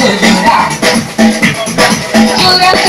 llorar Lloraste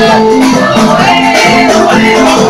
Hey, hey, hey,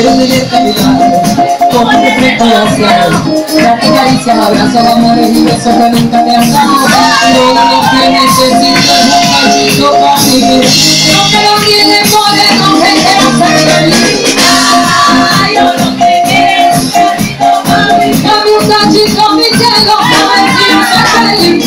quiero mi caminando con un respeto hacia darte caricias, abrazos, amores y besos que nunca te han dado todo lo que necesito es un cachito para vivir no lo el que a yo no quiero un mi cielo, no feliz